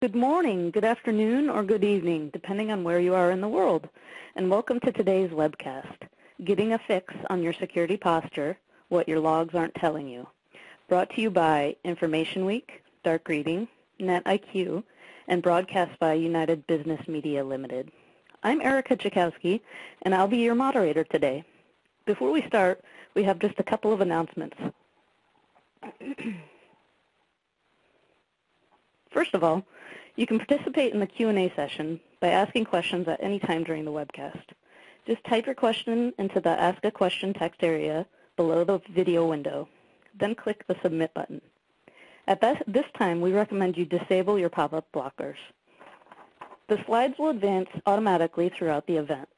Good morning, good afternoon, or good evening, depending on where you are in the world. And welcome to today's webcast, Getting a Fix on Your Security Posture, What Your Logs Aren't Telling You. Brought to you by InformationWeek, Dark Reading, NetIQ, and broadcast by United Business Media Limited. I'm Ericka Chickowski, and I'll be your moderator today. Before we start, we have just a couple of announcements. First of all, you can participate in the Q&A session by asking questions at any time during the webcast. Just type your question into the Ask a Question text area below the video window, then click the Submit button. At this time, we recommend you disable your pop-up blockers. The slides will advance automatically throughout the event.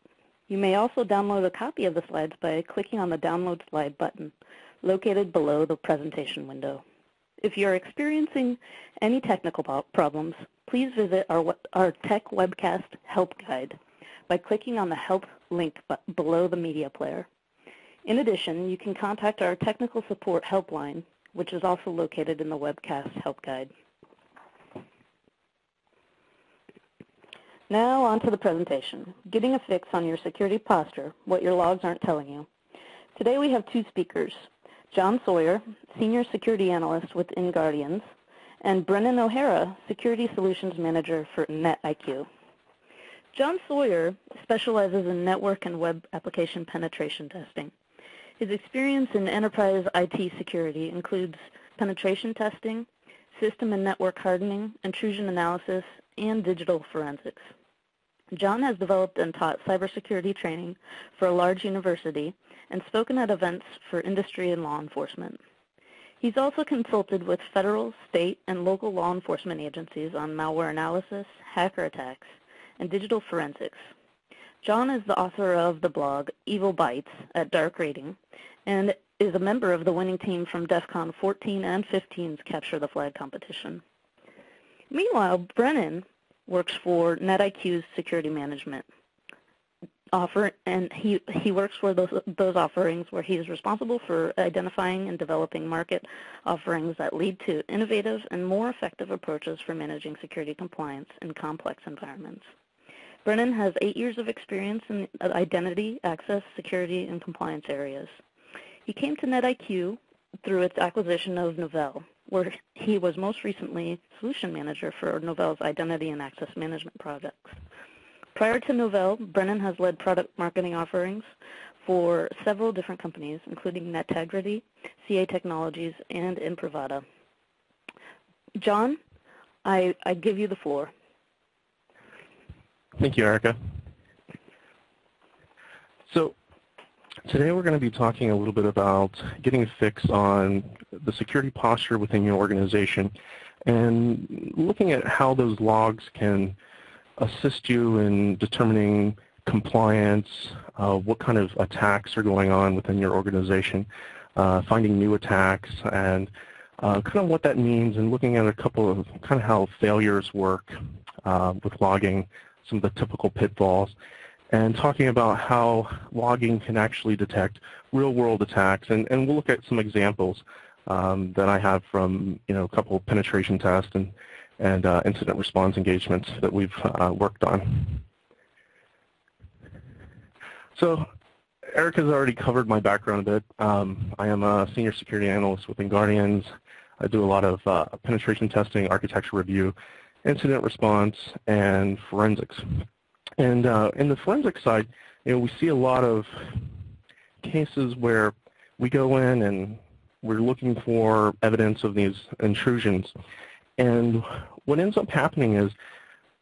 You may also download a copy of the slides by clicking on the Download Slide button located below the presentation window. If you're experiencing any technical problems, please visit our, our Tech Webcast Help Guide by clicking on the Help link below the media player. In addition, you can contact our technical support helpline, which is also located in the webcast help guide. Now on to the presentation, Getting a Fix on Your Security Posture, What Your Logs Aren't Telling You. Today we have two speakers, John Sawyer, Senior Security Analyst with InGuardians, and Brennan O'Hara, Security Solutions Manager for NetIQ. John Sawyer specializes in network and web application penetration testing. His experience in enterprise IT security includes penetration testing, system and network hardening, intrusion analysis, and digital forensics. John has developed and taught cybersecurity training for a large university and spoken at events for industry and law enforcement. He's also consulted with federal, state, and local law enforcement agencies on malware analysis, hacker attacks, and digital forensics. John is the author of the blog Evil Bytes at Dark Reading and is a member of the winning team from DEF CON 14 and 15's Capture the Flag competition. Meanwhile, Brennan works for NetIQ's security management offer, and he, he works for those, those offerings where he is responsible for identifying and developing market offerings that lead to innovative and more effective approaches for managing security compliance in complex environments. Brennan has eight years of experience in identity, access, security, and compliance areas. He came to NetIQ through its acquisition of Novell, where he was most recently solution manager for Novell's identity and access management projects. Prior to Novell, Brennan has led product marketing offerings for several different companies, including Netegrity, CA Technologies, and Imprivata. John, I, I give you the floor. Thank you, Ericka. So today we're going to be talking a little bit about getting a fix on the security posture within your organization and looking at how those logs can assist you in determining compliance, uh, what kind of attacks are going on within your organization, uh, finding new attacks, and uh, kind of what that means, and looking at a couple of kind of how failures work uh, with logging, some of the typical pitfalls, and talking about how logging can actually detect real-world attacks, and, and we'll look at some examples um, that I have from you know a couple of penetration tests and and uh, incident response engagements that we've uh, worked on. So Eric has already covered my background a bit. Um, I am a senior security analyst with InGuardians. I do a lot of uh, penetration testing, architecture review, incident response, and forensics. And uh, in the forensic side, you know, we see a lot of cases where we go in and we're looking for evidence of these intrusions. And what ends up happening is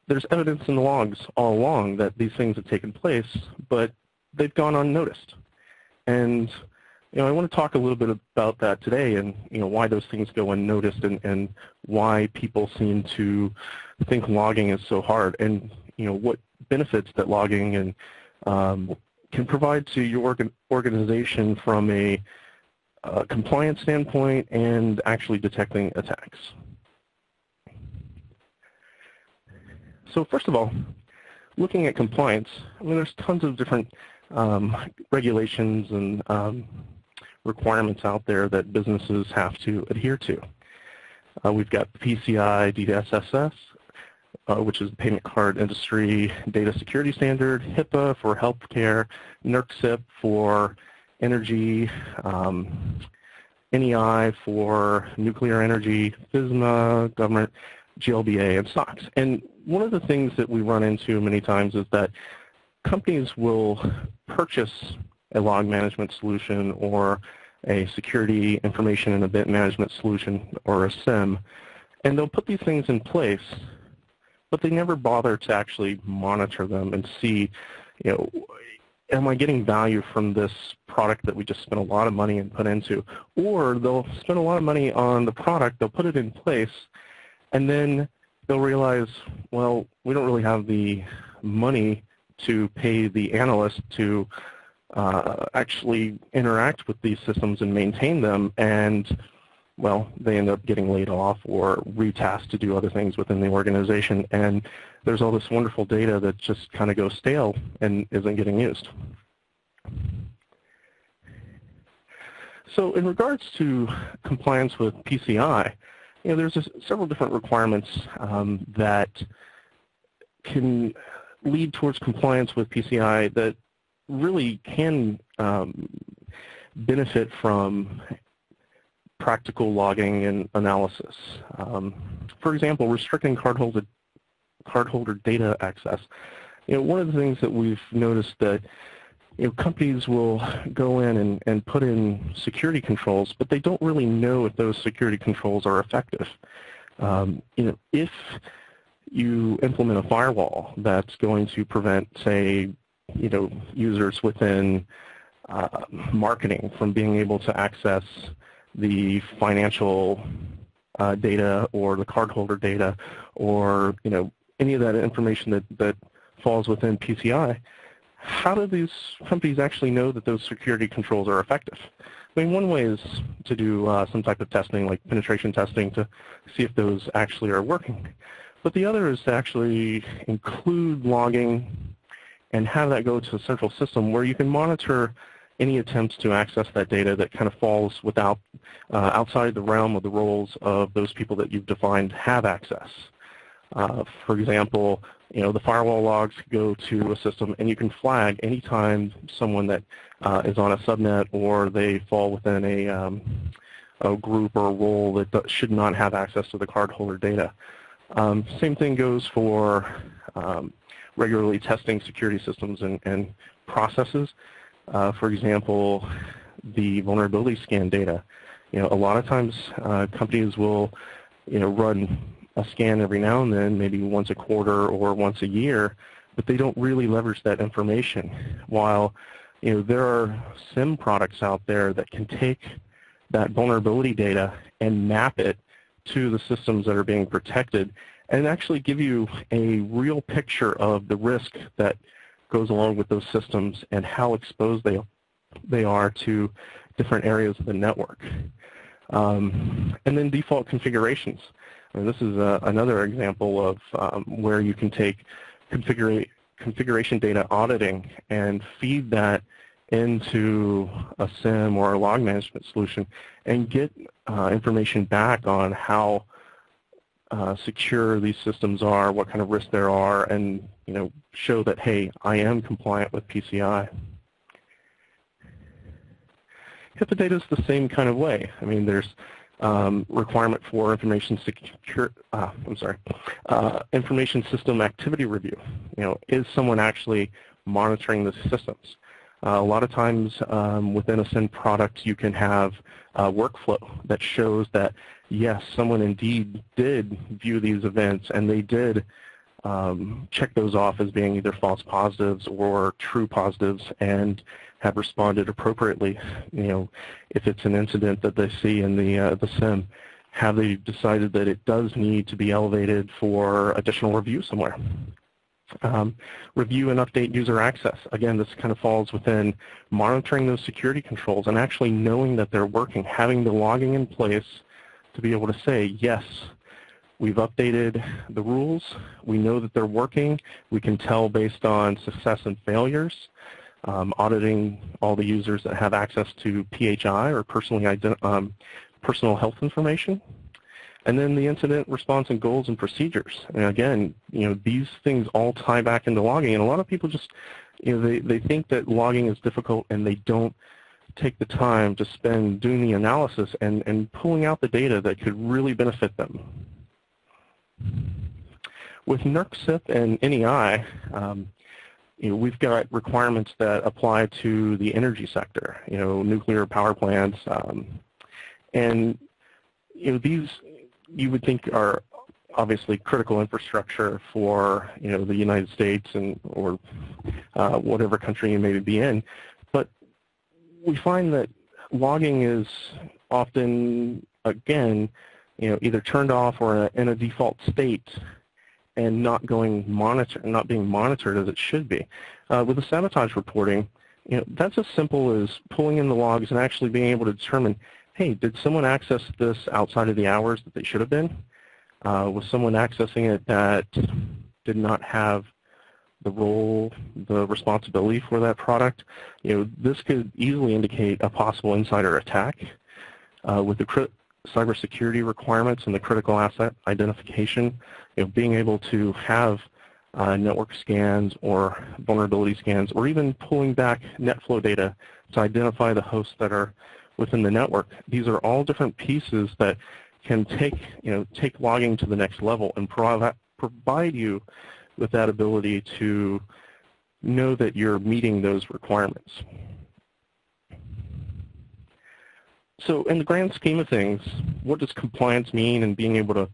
there's evidence in the logs all along that these things have taken place, but they've gone unnoticed. And you know, I want to talk a little bit about that today and you know why those things go unnoticed and, and why people seem to think logging is so hard and you know what benefits that logging and um, can provide to your organ organization from a uh, compliance standpoint and actually detecting attacks. So first of all, looking at compliance, I mean, there's tons of different um, regulations and um, requirements out there that businesses have to adhere to. Uh, we've got PCI DSSS, which is the Payment Card Industry Data Security Standard, HIPAA for healthcare, NERC for energy, um, NEI for nuclear energy, FISMA, government, GLBA, and SOX. And one of the things that we run into many times is that companies will purchase a log management solution or a security information and event management solution or a SIEM, and they'll put these things in place, but they never bother to actually monitor them and see, you know, am I getting value from this product that we just spent a lot of money and put into? Or they'll spend a lot of money on the product, they'll put it in place, and then they'll realize, well, we don't really have the money to pay the analyst to uh, actually interact with these systems and maintain them, and well, they end up getting laid off or retasked to do other things within the organization. And there's all this wonderful data that just kind of goes stale and isn't getting used. So in regards to compliance with PCI, you know, there's a, several different requirements um, that can lead towards compliance with PCI that really can um, benefit from practical logging and analysis. Um, for example, restricting cardholder, cardholder data access. You know, one of the things that we've noticed that you know, companies will go in and, and put in security controls, but they don't really know if those security controls are effective. Um, you know, if you implement a firewall that's going to prevent, say, you know, users within uh, marketing from being able to access the financial uh, data or the cardholder data or, you know, any of that information that, that falls within PCI, how do these companies actually know that those security controls are effective? I mean, one way is to do uh, some type of testing, like penetration testing, to see if those actually are working. But the other is to actually include logging and have that go to a central system where you can monitor any attempts to access that data that kind of falls without uh, outside the realm of the roles of those people that you've defined have access. Uh, for example, you know, the firewall logs go to a system and you can flag anytime someone that uh, is on a subnet or they fall within a, um, a group or a role that should not have access to the cardholder data. Um, same thing goes for um, regularly testing security systems and, and processes. Uh, for example, the vulnerability scan data. You know, a lot of times uh, companies will, you know, run a scan every now and then, maybe once a quarter or once a year, but they don't really leverage that information. While, you know, there are SIEM products out there that can take that vulnerability data and map it to the systems that are being protected and actually give you a real picture of the risk that goes along with those systems and how exposed they, they are to different areas of the network. Um, and then default configurations. I mean, this is a, another example of um, where you can take configura configuration data auditing and feed that into a SIEM or a log management solution and get uh, information back on how uh, secure these systems are, what kind of risks there are, and you know, show that, hey, I am compliant with PCI. HIPAA data is the same kind of way. I mean, there's um, requirement for information secure, uh, I'm sorry, uh, information system activity review. You know, is someone actually monitoring the systems? Uh, a lot of times um, within a SIEM product you can have a workflow that shows that yes, someone indeed did view these events and they did um, check those off as being either false positives or true positives and have responded appropriately. You know, if it's an incident that they see in the, uh, the SIEM, have they decided that it does need to be elevated for additional review somewhere? Um, review and update user access. Again, this kind of falls within monitoring those security controls and actually knowing that they're working, having the logging in place to be able to say, yes, we've updated the rules, we know that they're working, we can tell based on success and failures, um, auditing all the users that have access to PHI or personally um, personal health information, And then the incident response and goals and procedures. And again, you know, these things all tie back into logging. And a lot of people just, you know, they, they think that logging is difficult and they don't take the time to spend doing the analysis and, and pulling out the data that could really benefit them. With NERC CIP and NEI, um, you know, we've got requirements that apply to the energy sector, you know, nuclear power plants, um, and you know, these you would think are obviously critical infrastructure for you know the United States and or uh, whatever country you may be in, we find that logging is often again you know either turned off or in a default state and not going monitor not being monitored as it should be. Uh, with the sabotage reporting, you know that's as simple as pulling in the logs and actually being able to determine hey, did someone access this outside of the hours that they should have been? Uh, was someone accessing it that did not have the role, the responsibility for that product? You know, this could easily indicate a possible insider attack. Uh, with the cybersecurity requirements and the critical asset identification, you know, being able to have uh, network scans or vulnerability scans or even pulling back NetFlow data to identify the hosts that are within the network. These are all different pieces that can take, you know, take logging to the next level and provide, provide you with that ability to know that you're meeting those requirements. So in the grand scheme of things, what does compliance mean and being able to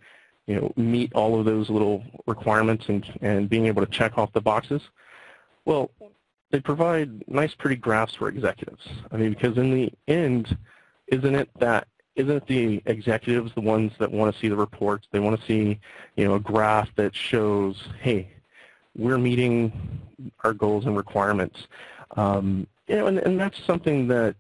you know, meet all of those little requirements and, and being able to check off the boxes? Well, they provide nice, pretty graphs for executives. I mean, because in the end, isn't it that isn't the executives the ones that want to see the reports? They want to see, you know, a graph that shows, hey, we're meeting our goals and requirements. Um, you know, and, and that's something that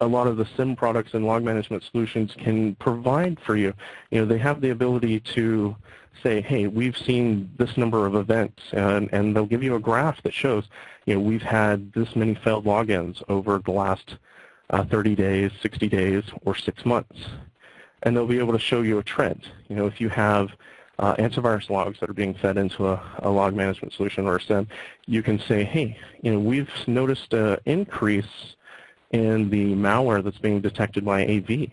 a lot of the SIEM products and log management solutions can provide for you. You know, they have the ability to say, hey, we've seen this number of events, and, and they'll give you a graph that shows, you know, we've had this many failed logins over the last uh, 30 days, 60 days, or six months. And they'll be able to show you a trend. You know, if you have uh, antivirus logs that are being fed into a, a, log management solution or a SIEM, you can say, hey, you know, we've noticed an increase in the malware that's being detected by AV.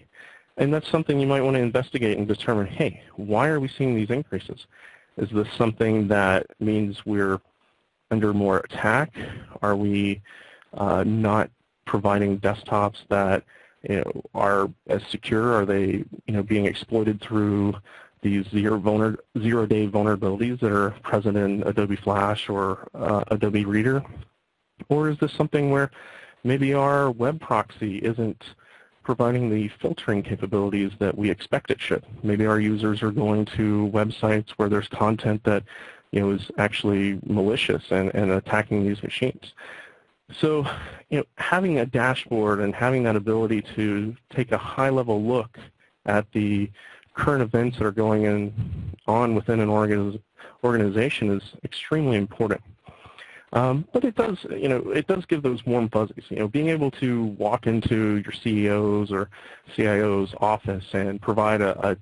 And that's something you might want to investigate and determine, hey, why are we seeing these increases? Is this something that means we're under more attack? Are we uh, not providing desktops that you know, are as secure? Are they you know, being exploited through these zero, vulner zero day vulnerabilities that are present in Adobe Flash or uh, Adobe Reader? Or is this something where maybe our web proxy isn't providing the filtering capabilities that we expect it should. Maybe our users are going to websites where there's content that you know, is actually malicious and, and attacking these machines. So, you know, having a dashboard and having that ability to take a high-level look at the current events that are going in, on within an organization is extremely important. Um, but it does, you know, it does give those warm fuzzies. You know, being able to walk into your CEO's or CIO's office and provide a, a,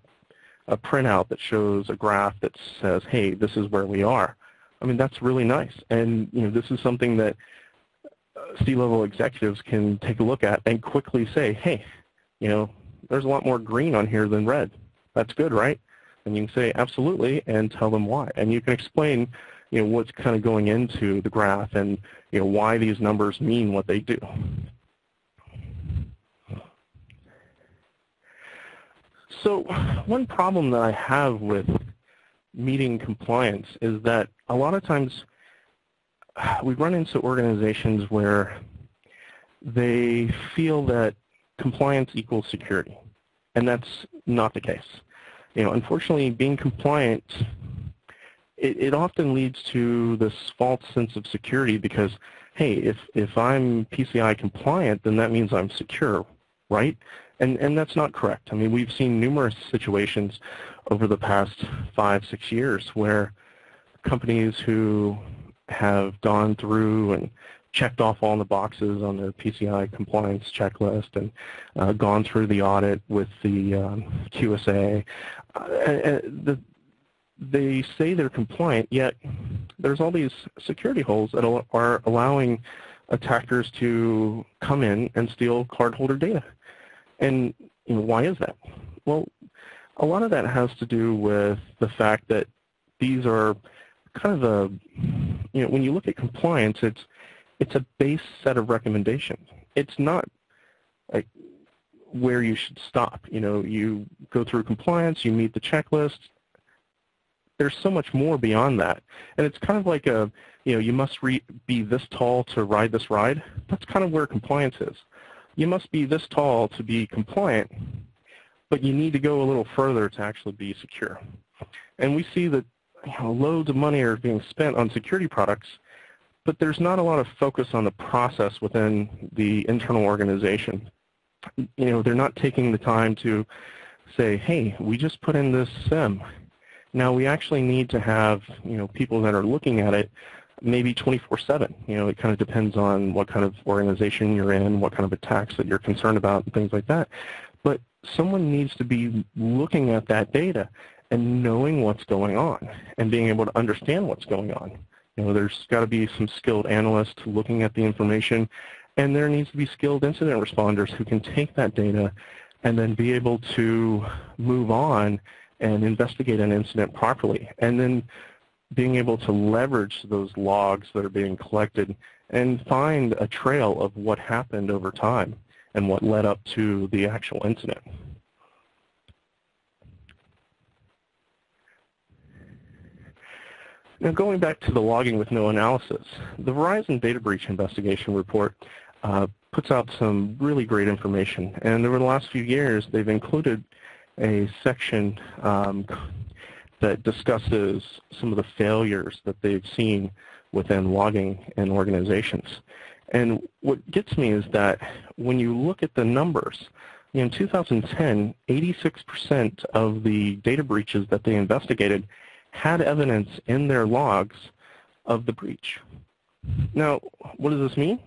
a printout that shows a graph that says, hey, this is where we are. I mean, that's really nice. And, you know, this is something that uh, C-level executives can take a look at and quickly say, hey, you know, there's a lot more green on here than red. That's good, right? And you can say, absolutely, and tell them why. And you can explain you know, what's kind of going into the graph and, you know, why these numbers mean what they do. So one problem that I have with meeting compliance is that a lot of times we run into organizations where they feel that compliance equals security, and that's not the case. You know, unfortunately, being compliant it, it often leads to this false sense of security because, hey, if, if I'm PCI compliant, then that means I'm secure, right? And, and that's not correct. I mean, we've seen numerous situations over the past five, six years where companies who have gone through and checked off all the boxes on their PCI compliance checklist and uh, gone through the audit with the um, QSA. Uh, the, they say they're compliant, yet there's all these security holes that are allowing attackers to come in and steal cardholder data. And you know, why is that? Well, a lot of that has to do with the fact that these are kind of a, you know, when you look at compliance, it's it's a base set of recommendations. It's not like where you should stop. You know, you go through compliance, you meet the checklist. There's so much more beyond that. And it's kind of like a, you know, you must be this tall to ride this ride. That's kind of where compliance is. You must be this tall to be compliant, but you need to go a little further to actually be secure. And we see that you know, loads of money are being spent on security products but there's not a lot of focus on the process within the internal organization. You know, they're not taking the time to say, hey, we just put in this SIEM. Now we actually need to have, you know, people that are looking at it maybe 24-7. You know, it kind of depends on what kind of organization you're in, what kind of attacks that you're concerned about, and things like that. But someone needs to be looking at that data and knowing what's going on and being able to understand what's going on. You know, there's got to be some skilled analysts looking at the information, and there needs to be skilled incident responders who can take that data and then be able to move on and investigate an incident properly. And then being able to leverage those logs that are being collected and find a trail of what happened over time and what led up to the actual incident. Now going back to the logging with no analysis, the Verizon data breach investigation report uh, puts out some really great information. And over the last few years, they've included a section um, that discusses some of the failures that they've seen within logging in organizations. And what gets me is that when you look at the numbers, in 2010, 86% of the data breaches that they investigated had evidence in their logs of the breach. Now, what does this mean?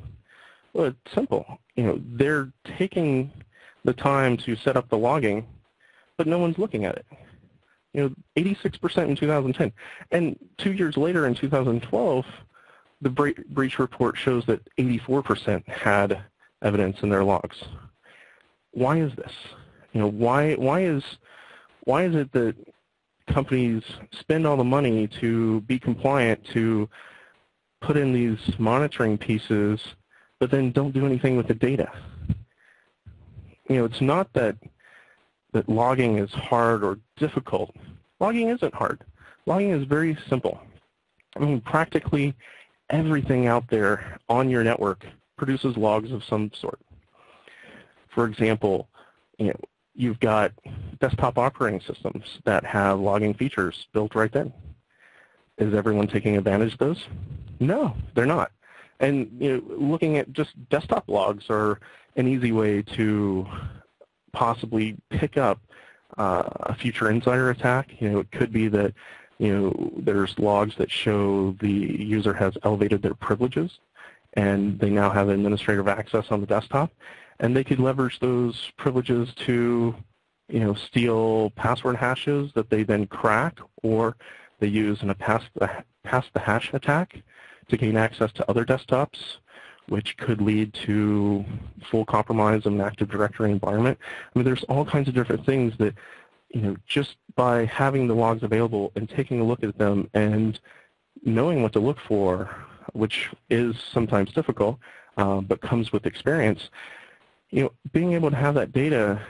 Well, it's simple. You know, they're taking the time to set up the logging, but no one's looking at it. You know, 86% in 2010. And two years later in 2012, the breach report shows that 84% had evidence in their logs. Why is this? You know, why why is why is it that companies spend all the money to be compliant, to put in these monitoring pieces, but then don't do anything with the data. You know, it's not that that logging is hard or difficult. Logging isn't hard. Logging is very simple. I mean, practically everything out there on your network produces logs of some sort. For example, you know, you've got desktop operating systems that have logging features built right in. Is everyone taking advantage of those? No, they're not. And you know, looking at just desktop logs are an easy way to possibly pick up uh, a future insider attack. You know, it could be that you know there's logs that show the user has elevated their privileges, and they now have administrative access on the desktop, and they could leverage those privileges to you know, steal password hashes that they then crack, or they use in a pass the, pass the hash attack to gain access to other desktops, which could lead to full compromise of an Active Directory environment. I mean, there's all kinds of different things that, you know, just by having the logs available and taking a look at them and knowing what to look for, which is sometimes difficult, uh, but comes with experience, you know, being able to have that data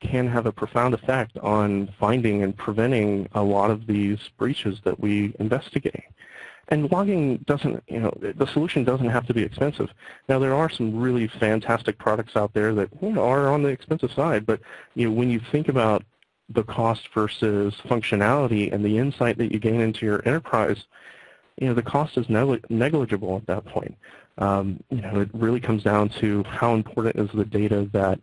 can have a profound effect on finding and preventing a lot of these breaches that we investigate. And logging doesn't, you know, the solution doesn't have to be expensive. Now there are some really fantastic products out there that you know, are on the expensive side, but you know, when you think about the cost versus functionality and the insight that you gain into your enterprise, you know, the cost is negligible at that point. Um, you know, it really comes down to how important is the data that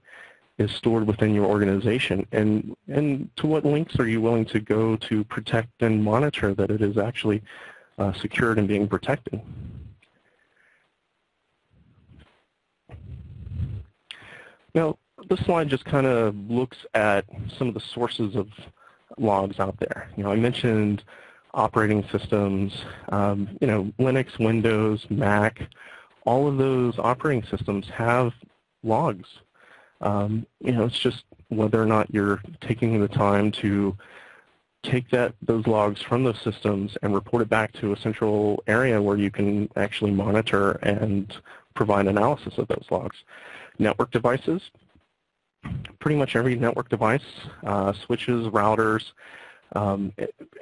is stored within your organization and, and to what lengths are you willing to go to protect and monitor that it is actually uh, secured and being protected. Now, this slide just kind of looks at some of the sources of logs out there. You know, I mentioned operating systems, um, you know, Linux, Windows, Mac, all of those operating systems have logs. Um, you know, it's just whether or not you're taking the time to take that those logs from those systems and report it back to a central area where you can actually monitor and provide analysis of those logs. Network devices, pretty much every network device, uh, switches, routers, um,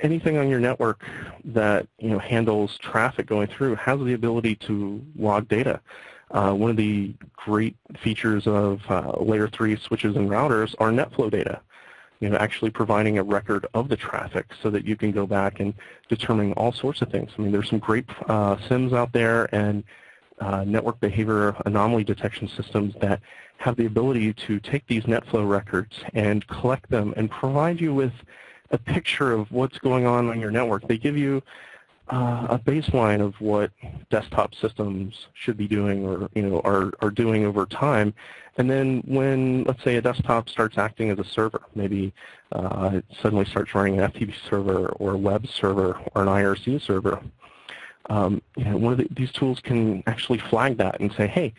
anything on your network that you know handles traffic going through has the ability to log data. Uh, one of the great features of uh, layer 3 switches and routers are NetFlow data. You know, actually providing a record of the traffic so that you can go back and determine all sorts of things. I mean, there's some great uh, SIEMs out there and uh, network behavior anomaly detection systems that have the ability to take these NetFlow records and collect them and provide you with a picture of what's going on on your network. They give you a baseline of what desktop systems should be doing or you know are, are doing over time. And then when, let's say, a desktop starts acting as a server, maybe uh, it suddenly starts running an FTP server or a web server or an IRC server, um, you know, one of the, these tools can actually flag that and say, hey,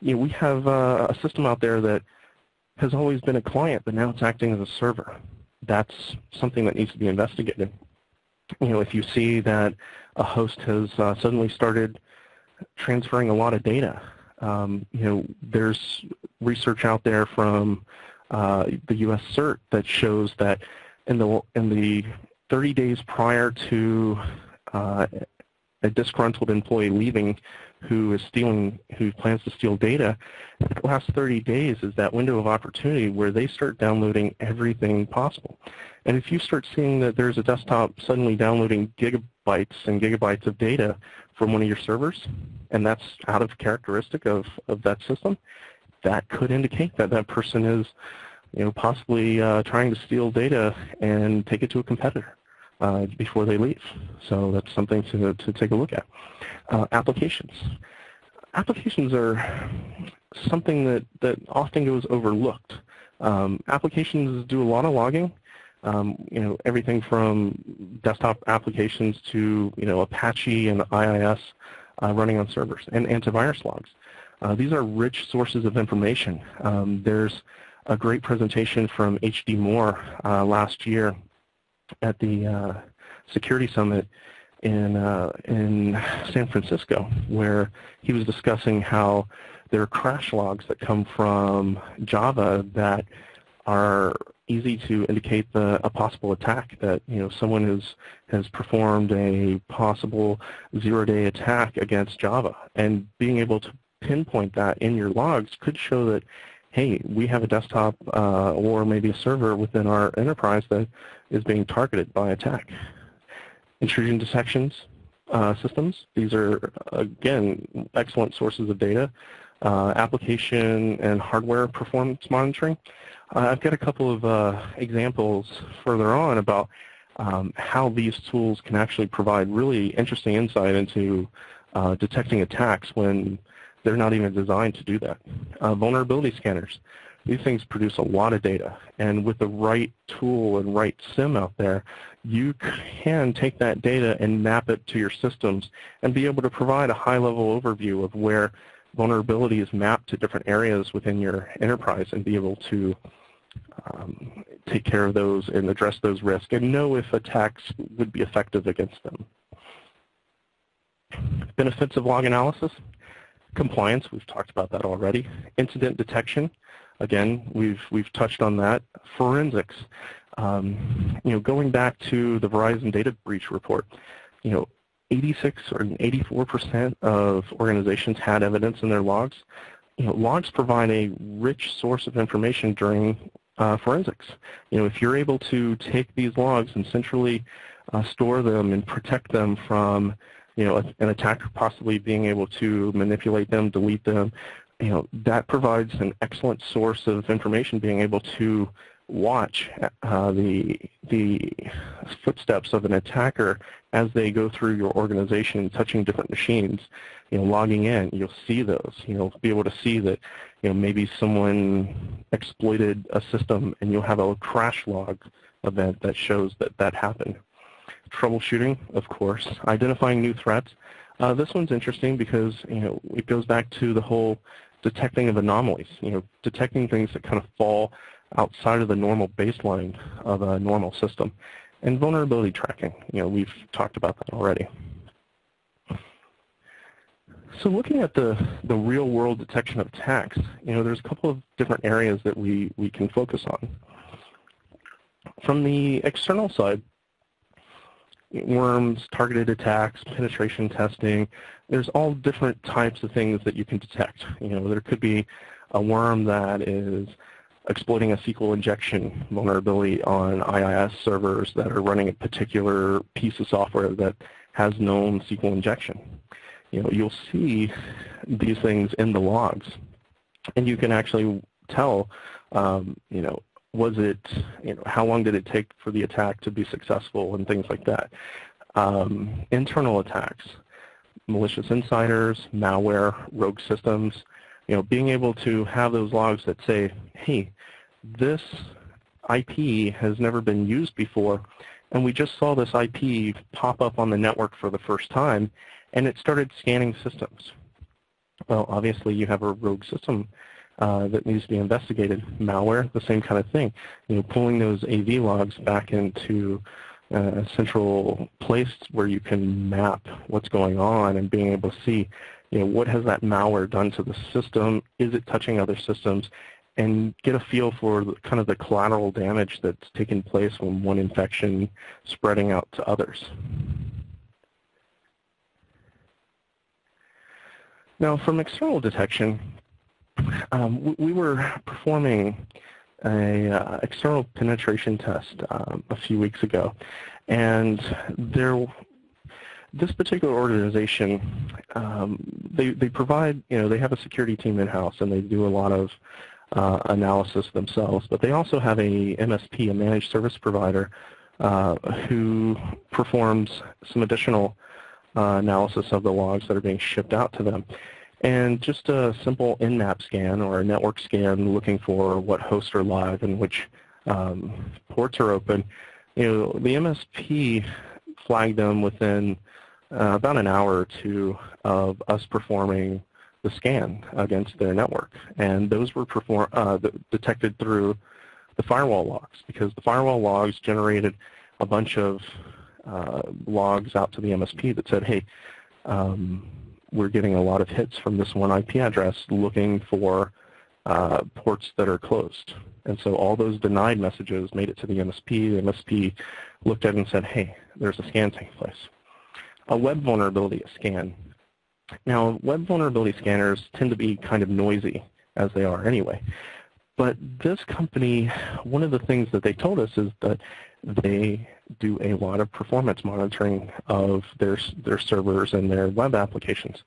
you know, we have uh, a system out there that has always been a client, but now it's acting as a server. That's something that needs to be investigated. You know, if you see that a host has uh, suddenly started transferring a lot of data, um, you know, there's research out there from uh, the U.S. CERT that shows that in the in the 30 days prior to uh, a disgruntled employee leaving who is stealing, who plans to steal data, the last 30 days is that window of opportunity where they start downloading everything possible. And if you start seeing that there's a desktop suddenly downloading gigabytes and gigabytes of data from one of your servers, and that's out of characteristic of, of that system, that could indicate that that person is you know, possibly uh, trying to steal data and take it to a competitor uh, before they leave. So that's something to, to take a look at. Uh, applications. Applications are something that, that often goes overlooked. Um, applications do a lot of logging. Um, you know, everything from desktop applications to, you know, Apache and IIS uh, running on servers and antivirus logs. Uh, these are rich sources of information. Um, there's a great presentation from H.D. Moore uh, last year at the uh, Security Summit in uh, in San Francisco, where he was discussing how there are crash logs that come from Java that are easy to indicate the, a possible attack that you know someone has has performed a possible zero-day attack against Java, and being able to pinpoint that in your logs could show that hey, we have a desktop uh, or maybe a server within our enterprise that is being targeted by attack. Intrusion detections uh, systems, these are, again, excellent sources of data. Uh, application and hardware performance monitoring. Uh, I've got a couple of uh, examples further on about um, how these tools can actually provide really interesting insight into uh, detecting attacks when they're not even designed to do that. Uh, vulnerability scanners. These things produce a lot of data, and with the right tool and right SIEM out there, you can take that data and map it to your systems and be able to provide a high-level overview of where vulnerability is mapped to different areas within your enterprise and be able to um, take care of those and address those risks and know if attacks would be effective against them. Benefits of log analysis. Compliance, we've talked about that already. Incident detection, again, we've, we've touched on that. Forensics, um, you know, going back to the Verizon data breach report, you know, 86 or 84% of organizations had evidence in their logs. You know, logs provide a rich source of information during uh, forensics. You know, if you're able to take these logs and centrally uh, store them and protect them from you know, an attacker possibly being able to manipulate them, delete them, you know, that provides an excellent source of information being able to watch uh, the, the footsteps of an attacker as they go through your organization, touching different machines, you know, logging in, you'll see those. You'll be able to see that, you know, maybe someone exploited a system and you'll have a crash log event that shows that that happened. Troubleshooting, of course, identifying new threats. Uh, this one's interesting because, you know, it goes back to the whole detecting of anomalies, you know, detecting things that kind of fall outside of the normal baseline of a normal system. And vulnerability tracking, you know, we've talked about that already. So looking at the, the real world detection of attacks, you know, there's a couple of different areas that we, we can focus on. From the external side, worms, targeted attacks, penetration testing, there's all different types of things that you can detect. You know, there could be a worm that is exploiting a SQL injection vulnerability on IIS servers that are running a particular piece of software that has known SQL injection. You know, you'll see these things in the logs, and you can actually tell, um, you know, was it, you know, how long did it take for the attack to be successful and things like that. Um, internal attacks, malicious insiders, malware, rogue systems, you know, being able to have those logs that say, hey, this IP has never been used before, and we just saw this IP pop up on the network for the first time, and it started scanning systems. Well, obviously you have a rogue system uh, that needs to be investigated. Malware, the same kind of thing. You know, pulling those AV logs back into uh, a central place where you can map what's going on and being able to see, you know, what has that malware done to the system? Is it touching other systems? And get a feel for the, kind of the collateral damage that's taken place when one infection spreading out to others. Now, from external detection, um, we, were performing a uh, external penetration test um, a few weeks ago, and there, this particular organization, um, they they provide you know they have a security team in house and they do a lot of uh, analysis themselves, but they also have a MSP, a managed service provider, uh, who performs some additional uh, analysis of the logs that are being shipped out to them. And just a simple nmap scan or a network scan looking for what hosts are live and which um, ports are open, you know, the MSP flagged them within uh, about an hour or two of us performing the scan against their network. And those were perform, uh, detected through the firewall logs because the firewall logs generated a bunch of uh, logs out to the MSP that said, hey, um, we're getting a lot of hits from this one IP address looking for uh, ports that are closed. And so all those denied messages made it to the MSP. The MSP looked at it and said, hey, there's a scan taking place. A web vulnerability scan. Now, web vulnerability scanners tend to be kind of noisy, as they are anyway. But this company, one of the things that they told us is that they do a lot of performance monitoring of their, their servers and their web applications.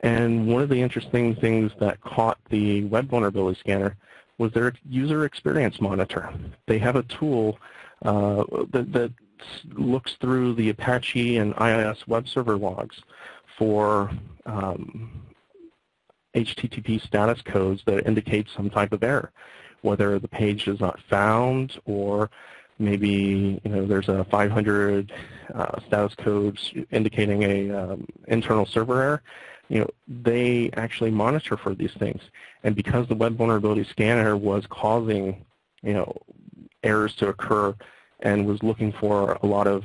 And one of the interesting things that caught the web vulnerability scanner was their user experience monitor. They have a tool uh, that, that looks through the Apache and IIS web server logs for um, HTTP status codes that indicate some type of error, whether the page is not found or maybe you know there's a 500 uh, status codes indicating a um, internal server error. You know they actually monitor for these things, and because the web vulnerability scanner was causing you know errors to occur and was looking for a lot of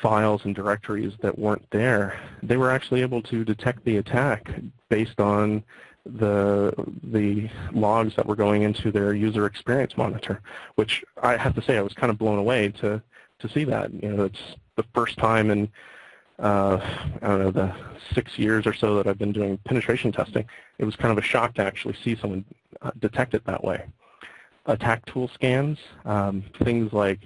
files and directories that weren't there, they were actually able to detect the attack based on the the logs that were going into their user experience monitor, which I have to say I was kind of blown away to to see that. You know, it's the first time in uh, I don't know the six years or so that I've been doing penetration testing. It was kind of a shock to actually see someone uh, detect it that way. Attack tool scans, um, things like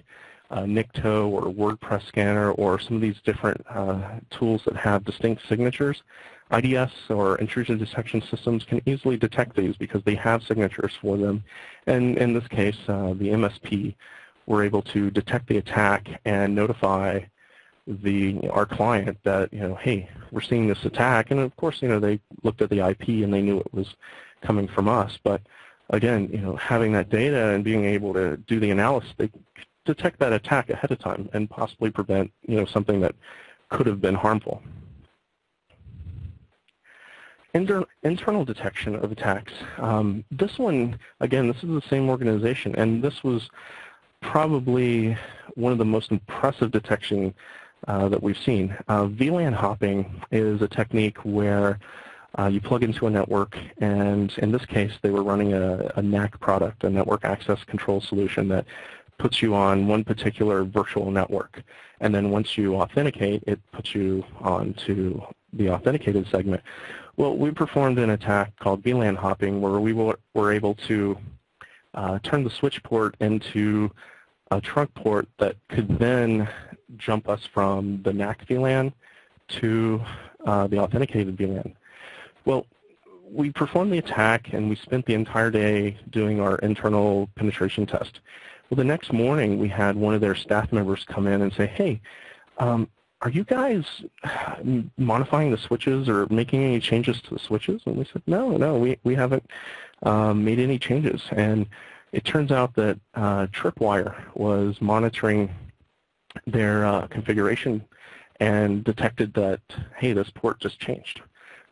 uh, Nikto or WordPress scanner or some of these different uh, tools that have distinct signatures IDS or intrusion detection systems can easily detect these because they have signatures for them. And in this case, uh, the MSP were able to detect the attack and notify the our client that you know, hey, we're seeing this attack, and of course, you know, they looked at the IP and they knew it was coming from us. But again, you know, having that data and being able to do the analysis, they detect that attack ahead of time and possibly prevent you know something that could have been harmful. Inter internal detection of attacks. Um, this one, again, this is the same organization, and this was probably one of the most impressive detection uh, that we've seen. Uh, VLAN hopping is a technique where uh, you plug into a network, and in this case, they were running a, a NAC product, a network access control solution that puts you on one particular virtual network. And then once you authenticate, it puts you onto the authenticated segment. Well, we performed an attack called VLAN hopping where we were, able to uh, turn the switch port into a trunk port that could then jump us from the NAC VLAN to uh, the authenticated VLAN. Well, we performed the attack and we spent the entire day doing our internal penetration test. Well, the next morning we had one of their staff members come in and say, hey, um, are you guys modifying the switches or making any changes to the switches? And we said, no, no, we, we haven't um, made any changes. And it turns out that uh, Tripwire was monitoring their uh, configuration and detected that, hey, this port just changed.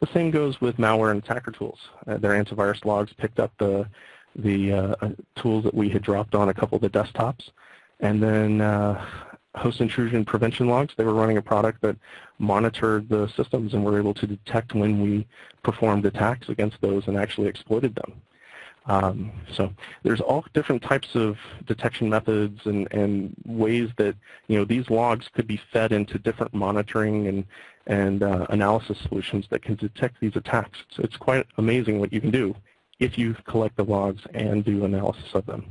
The same goes with malware and attacker tools. Uh, their antivirus logs picked up the, the uh, tools that we had dropped on a couple of the desktops, and then uh, host intrusion prevention logs. They were running a product that monitored the systems and were able to detect when we performed attacks against those and actually exploited them. Um, so there's all different types of detection methods and, and ways that you know these logs could be fed into different monitoring and and uh, analysis solutions that can detect these attacks. So it's quite amazing what you can do if you collect the logs and do analysis of them.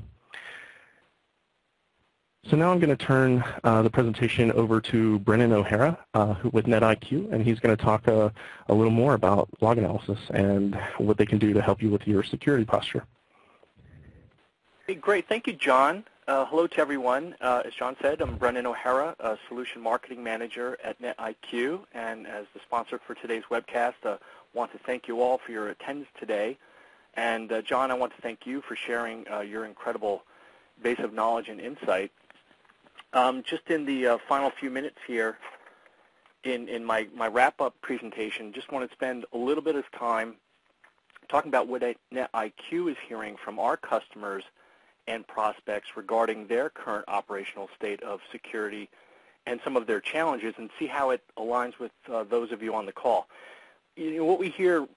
So now I'm going to turn uh, the presentation over to Brennan O'Hara uh, with NetIQ, and he's going to talk uh, a little more about log analysis and what they can do to help you with your security posture. Hey, great. Thank you, John. Uh, hello to everyone. Uh, as John said, I'm Brennan O'Hara, a Solution Marketing Manager at NetIQ, and as the sponsor for today's webcast, I want to thank you all for your attendance today. And John, I want to thank you for sharing your incredible base of knowledge and insight um, just in the uh, final few minutes here in, in my, my wrap-up presentation, just want to spend a little bit of time talking about what NetIQ is hearing from our customers and prospects regarding their current operational state of security and some of their challenges and see how it aligns with uh, those of you on the call. You know, what we hear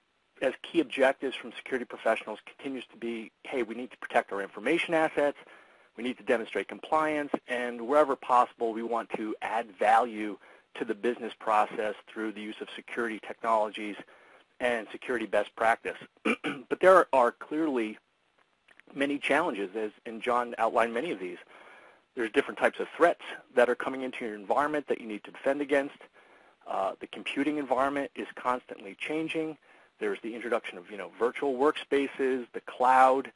as key objectives from security professionals continues to be, hey, we need to protect our information assets, we need to demonstrate compliance, and wherever possible, we want to add value to the business process through the use of security technologies and security best practice. but there are clearly many challenges, as and John outlined many of these. There's different types of threats that are coming into your environment that you need to defend against. Uh, the computing environment is constantly changing. There's the introduction of you know virtual workspaces, the cloud,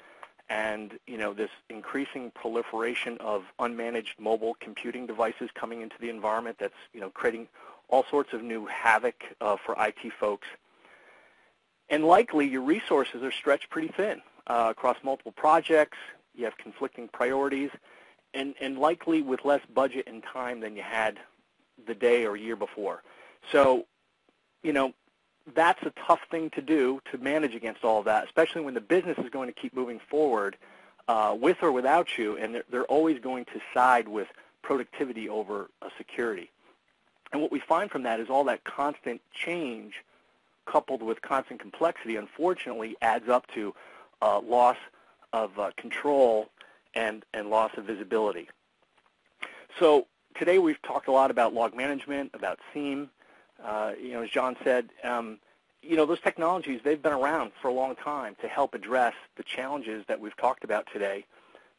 and you know this increasing proliferation of unmanaged mobile computing devices coming into the environment that's you know creating all sorts of new havoc uh, for IT folks. And likely your resources are stretched pretty thin uh, across multiple projects. You have conflicting priorities, and, and likely with less budget and time than you had the day or year before. So, you know, that's a tough thing to do to manage against all of that, especially when the business is going to keep moving forward uh, with or without you, and they're, they're always going to side with productivity over a security. And what we find from that is all that constant change coupled with constant complexity, unfortunately, adds up to uh, loss of uh, control and, and loss of visibility. So today we've talked a lot about log management, about SIEM, uh, you know, as John said, um, you know, those technologies, they've been around for a long time to help address the challenges that we've talked about today,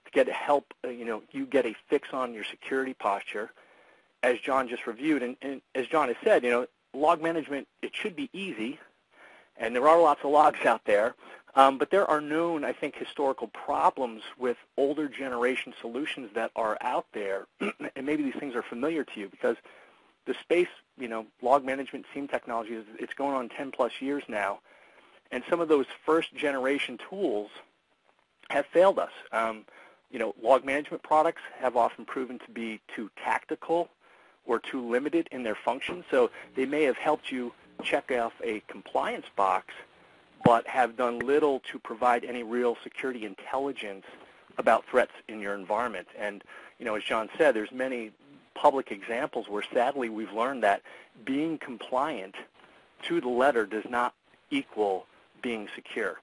to get help, uh, you know, you get a fix on your security posture, as John just reviewed. And, and as John has said, you know, log management, it should be easy, and there are lots of logs out there, um, but there are known, I think, historical problems with older generation solutions that are out there, and maybe these things are familiar to you because the space, you know, log management SIEM technology, is, it's going on 10 plus years now, and some of those first generation tools have failed us. Um, you know, log management products have often proven to be too tactical or too limited in their function. So they may have helped you check off a compliance box, but have done little to provide any real security intelligence about threats in your environment. And you know, as John said, there's many public examples where sadly we've learned that being compliant to the letter does not equal being secure.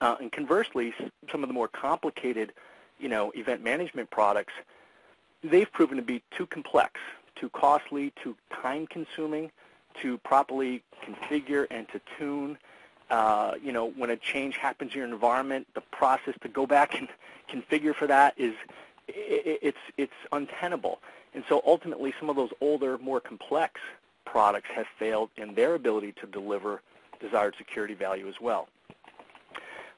Uh, and conversely, some of the more complicated, you know, event management products, they've proven to be too complex too costly, too time-consuming to properly configure and to tune. Uh, you know, when a change happens in your environment, the process to go back and configure for that is it, it's it's untenable. And so ultimately, some of those older, more complex products have failed in their ability to deliver desired security value as well.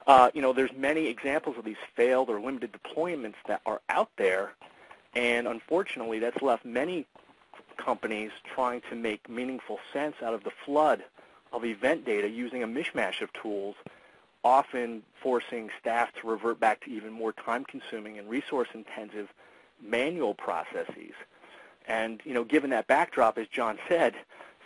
Uh, you know, there's many examples of these failed or limited deployments that are out there, and unfortunately, that's left many companies trying to make meaningful sense out of the flood of event data using a mishmash of tools, often forcing staff to revert back to even more time-consuming and resource-intensive manual processes. And you know, given that backdrop, as John said,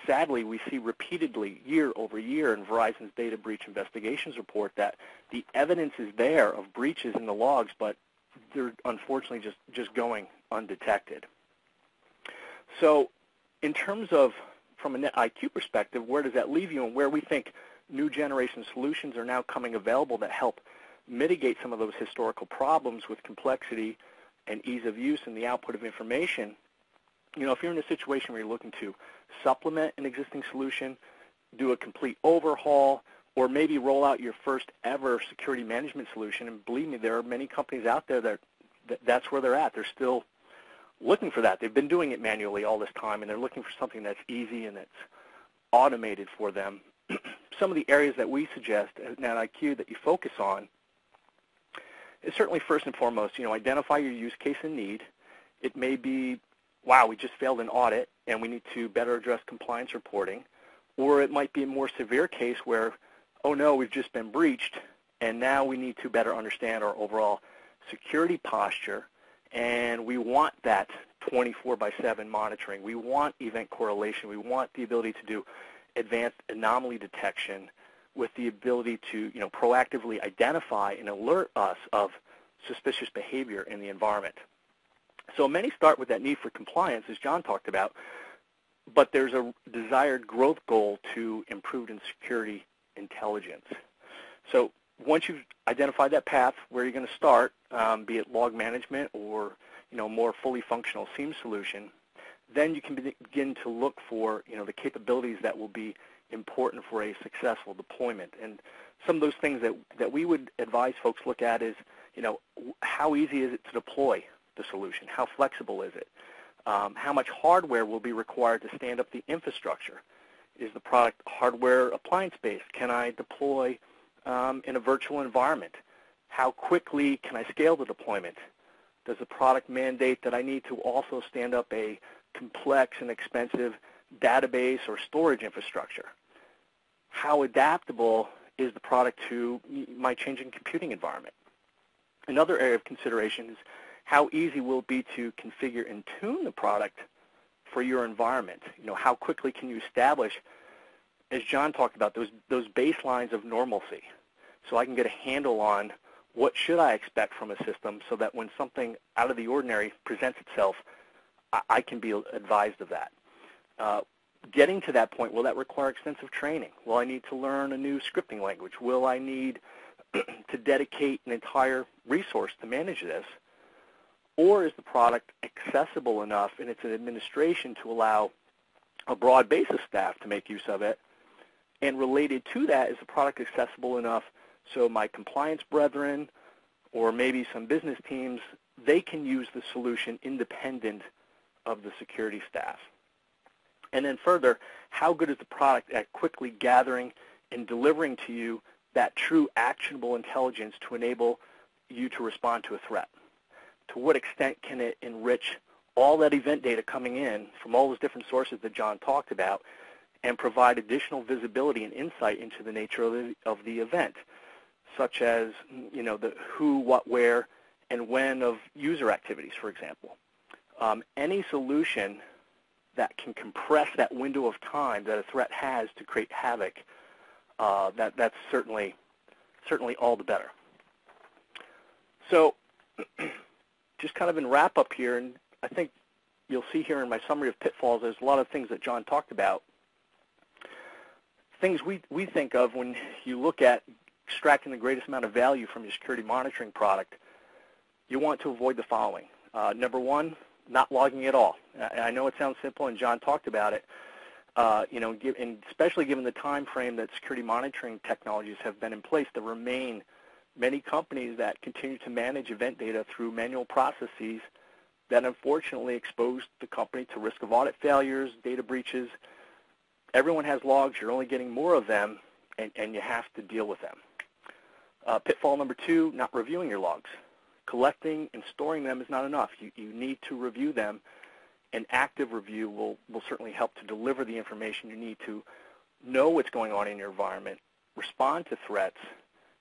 sadly we see repeatedly, year over year, in Verizon's data breach investigations report that the evidence is there of breaches in the logs, but they're unfortunately just, just going undetected. So in terms of, from a NetIQ perspective, where does that leave you and where we think new generation solutions are now coming available that help mitigate some of those historical problems with complexity and ease of use and the output of information, you know, if you're in a situation where you're looking to supplement an existing solution, do a complete overhaul, or maybe roll out your first ever security management solution, and believe me, there are many companies out there that, that that's where they're at. They're still looking for that. They've been doing it manually all this time, and they're looking for something that's easy and that's automated for them. Some of the areas that we suggest uh, at NetIQ that you focus on is certainly first and foremost, you know, identify your use case and need. It may be, wow, we just failed an audit and we need to better address compliance reporting. Or it might be a more severe case where, oh no, we've just been breached and now we need to better understand our overall security posture and we want that 24 by 7 monitoring. We want event correlation. We want the ability to do advanced anomaly detection with the ability to you know, proactively identify and alert us of suspicious behavior in the environment. So many start with that need for compliance, as John talked about, but there's a desired growth goal to improved in security intelligence. So once you've identified that path where you're going to start, um, be it log management or you know more fully functional SIEM solution, then you can begin to look for you know the capabilities that will be important for a successful deployment. And some of those things that that we would advise folks look at is you know how easy is it to deploy the solution? How flexible is it? Um, how much hardware will be required to stand up the infrastructure? Is the product hardware appliance based? Can I deploy um, in a virtual environment? How quickly can I scale the deployment? Does the product mandate that I need to also stand up a complex and expensive database or storage infrastructure? How adaptable is the product to my changing computing environment? Another area of consideration is how easy will it be to configure and tune the product for your environment? You know, how quickly can you establish as John talked about, those, those baselines of normalcy. So I can get a handle on what should I expect from a system so that when something out of the ordinary presents itself, I, I can be advised of that. Uh, getting to that point, will that require extensive training? Will I need to learn a new scripting language? Will I need to dedicate an entire resource to manage this? Or is the product accessible enough in its an administration to allow a broad base of staff to make use of it and related to that, is the product accessible enough so my compliance brethren or maybe some business teams, they can use the solution independent of the security staff. And then further, how good is the product at quickly gathering and delivering to you that true actionable intelligence to enable you to respond to a threat? To what extent can it enrich all that event data coming in from all those different sources that John talked about and provide additional visibility and insight into the nature of the, of the event, such as you know the who, what, where, and when of user activities, for example. Um, any solution that can compress that window of time that a threat has to create havoc, uh, that, that's certainly, certainly all the better. So just kind of in wrap up here, and I think you'll see here in my summary of pitfalls, there's a lot of things that John talked about. Things we, we think of when you look at extracting the greatest amount of value from your security monitoring product, you want to avoid the following. Uh, number one, not logging at all. I know it sounds simple, and John talked about it. Uh, you know, and especially given the time frame that security monitoring technologies have been in place, there remain many companies that continue to manage event data through manual processes that unfortunately expose the company to risk of audit failures, data breaches. Everyone has logs. You're only getting more of them, and, and you have to deal with them. Uh, pitfall number two, not reviewing your logs collecting and storing them is not enough. You, you need to review them. An active review will, will certainly help to deliver the information you need to know what's going on in your environment, respond to threats